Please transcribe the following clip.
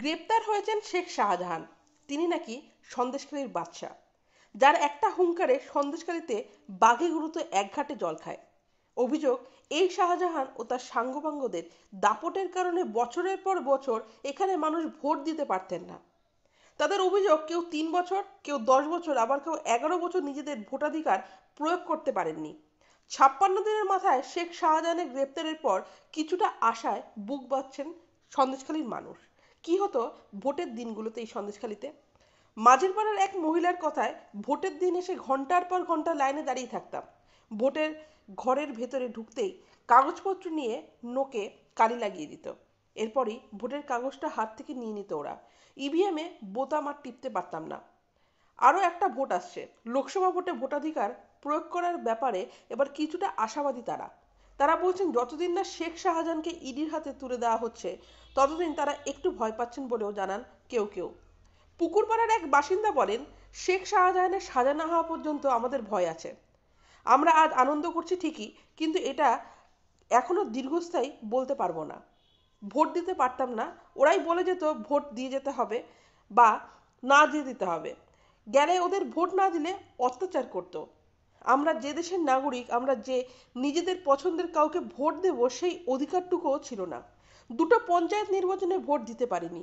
গ্রেপ্তার হয়েছেন শেখ শাহজাহান। তিনি নাকি সন্দেশকারীর বাদশাহ। যার একটা হুঙ্কারে সন্দেশকারীতে বাঘে গুরুত্ব এক ঘাটে জল খায়। অভিযোগ, এই শাহজাহান ও তার সাঙ্গপাঙ্গদের দাপটের কারণে বছরের পর বছর এখানে মানুষ ভোট দিতে পারতেন না। তাদের অভিযোগ, কেউ তিন বছর, কেউ দশ বছর, আবার কেউ এগারো বছর নিজেদের ভোটাধিকার প্রয়োগ করতে পারেননি। ছাপ্পান্ন দিনের মাথায় শেখ শাহজাহানের গ্রেপ্তারের পর কিছুটা আশায় বুক বাঁধছেন সন্দেশখালীর মানুষ। কি হতো ভোটের দিনগুলোতে এই সন্দেশখালিতে? মাঝের পাড়ার এক মহিলার কথায় ভোটের দিন এসে ঘণ্টার পর ঘণ্টা লাইনে দাঁড়িয়ে থাকতাম। ভোটের ঘরের ভেতরে ঢুকতেই কাগজপত্র নিয়ে নোকে কালি লাগিয়ে দিত। এরপরই ভোটের কাগজটা হাত থেকে নিয়ে নিত ওরা। ইভিএমে বোতাম আর টিপতে পারতাম না। আরও একটা ভোট আসছে। লোকসভা ভোটে ভোটাধিকার প্রয়োগ করার ব্যাপারে এবার কিছুটা আশাবাদী তারা। তারা বলছেন, যতদিন না শেখ শাহজাহানকে ইডির হাতে তুলে দেওয়া হচ্ছে, ততদিন তারা একটু ভয় পাচ্ছেন বলেও জানান কেউ কেউ। পুকুরপাড়ার এক বাসিন্দা বলেন, শেখ শাহজাহানের সাজা না হওয়া পর্যন্ত আমাদের ভয় আছে। আমরা আজ আনন্দ করছি ঠিকই, কিন্তু এটা এখনও দীর্ঘস্থায়ী বলতে পারব না। ভোট দিতে পারতাম না। ওরাই বলে যেত, ভোট দিয়ে যেতে হবে বা না দিয়ে দিতে হবে। গেলে ওদের ভোট না দিলে অত্যাচার করতো। আমরা যে দেশের নাগরিক, আমরা যে নিজেদের পছন্দের কাউকে ভোট দেব, সেই অধিকারটুকুও ছিল না। দুটো পঞ্চায়েত নির্বাচনে ভোট দিতে পারিনি।